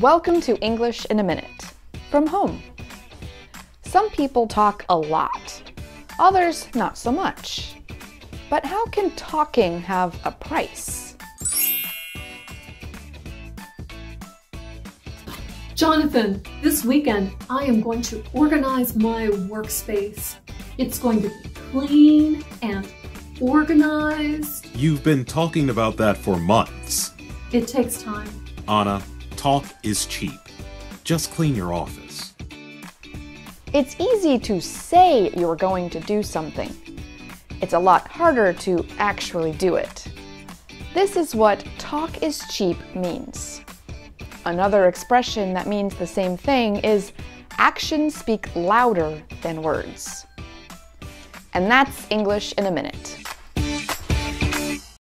Welcome to English in a Minute from home. Some people talk a lot, others not so much. But how can talking have a price? Jonathan, this weekend I am going to organize my workspace. It's going to be clean and organized. You've been talking about that for months. It takes time. Anna, talk is cheap. Just clean your office. It's easy to say you're going to do something. It's a lot harder to actually do it. This is what talk is cheap means. Another expression that means the same thing is actions speak louder than words. And that's English in a minute.